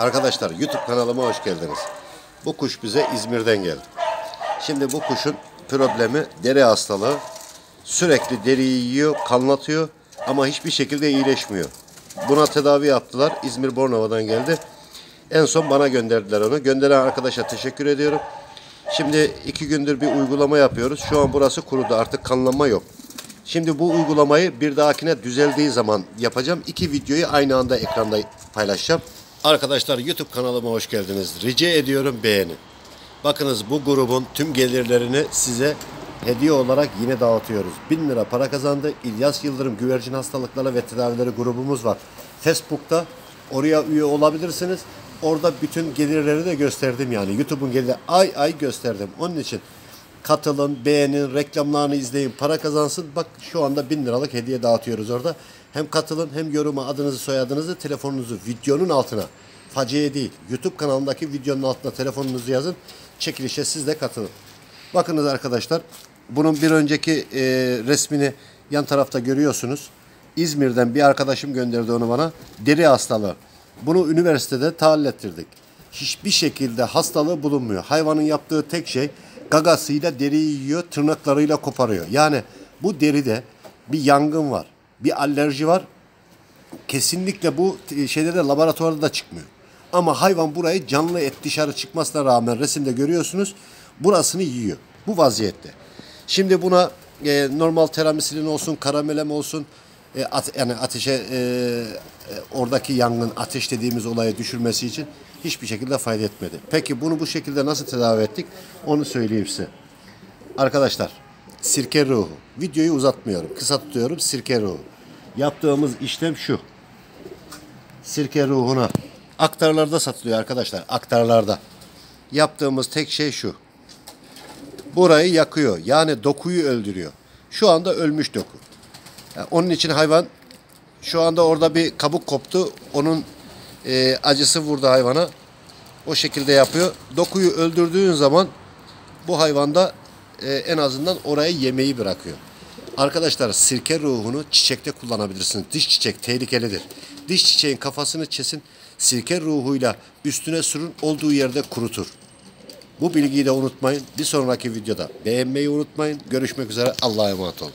Arkadaşlar YouTube kanalıma hoş geldiniz. Bu kuş bize İzmir'den geldi. Şimdi bu kuşun problemi deri hastalığı. Sürekli deriyi yiyor, kanlatıyor ama hiçbir şekilde iyileşmiyor. Buna tedavi yaptılar. İzmir Bornova'dan geldi. En son bana gönderdiler onu. Gönderen arkadaşa teşekkür ediyorum. Şimdi iki gündür bir uygulama yapıyoruz. Şu an burası kurudu. Artık kanlanma yok. Şimdi bu uygulamayı bir dahakine düzeldiği zaman yapacağım. İki videoyu aynı anda ekranda paylaşacağım. Arkadaşlar YouTube kanalıma hoş geldiniz. Rica ediyorum beğenin. Bakınız bu grubun tüm gelirlerini size hediye olarak yine dağıtıyoruz. 1000 lira para kazandı. İlyas Yıldırım Güvercin Hastalıkları ve Tedavileri grubumuz var. Facebook'ta oraya üye olabilirsiniz. Orada bütün gelirleri de gösterdim yani. YouTube'un geliri ay ay gösterdim. Onun için katılın, beğenin, reklamlarını izleyin, para kazansın. Bak şu anda 1000 liralık hediye dağıtıyoruz orada. Hem katılın hem yoruma adınızı, soyadınızı, telefonunuzu videonun altına. Faciye değil. YouTube kanalındaki videonun altına telefonunuzu yazın. Çekilişe siz de katılın. Bakınız arkadaşlar. Bunun bir önceki e, resmini yan tarafta görüyorsunuz. İzmir'den bir arkadaşım gönderdi onu bana. Deri hastalığı. Bunu üniversitede tahayyül ettirdik. Hiçbir şekilde hastalığı bulunmuyor. Hayvanın yaptığı tek şey gagasıyla deriyi yiyor, tırnaklarıyla koparıyor. Yani bu deride bir yangın var, bir alerji var. Kesinlikle bu şeyde de laboratuvarda da çıkmıyor. Ama hayvan burayı canlı et dışarı çıkmasına rağmen resimde görüyorsunuz burasını yiyor. Bu vaziyette. Şimdi buna e, normal teramisilin olsun, karamelem olsun e, at, yani ateşe e, e, oradaki yangın ateş dediğimiz olayı düşürmesi için hiçbir şekilde fayda etmedi. Peki bunu bu şekilde nasıl tedavi ettik? Onu söyleyeyim size. Arkadaşlar sirke ruhu. Videoyu uzatmıyorum. Kısa tutuyorum. Sirke ruhu. Yaptığımız işlem şu. Sirke ruhuna aktarlarda satılıyor arkadaşlar. Aktarlarda. Yaptığımız tek şey şu. Burayı yakıyor. Yani dokuyu öldürüyor. Şu anda ölmüş doku. Yani onun için hayvan şu anda orada bir kabuk koptu. Onun e, acısı vurdu hayvana. O şekilde yapıyor. Dokuyu öldürdüğün zaman bu hayvanda e, en azından orayı yemeği bırakıyor. Arkadaşlar sirke ruhunu çiçekte kullanabilirsiniz. Diş çiçek tehlikelidir. Diş çiçeğin kafasını kesin sirke ruhuyla üstüne sürün olduğu yerde kurutur. Bu bilgiyi de unutmayın. Bir sonraki videoda beğenmeyi unutmayın. Görüşmek üzere. Allah'a emanet olun.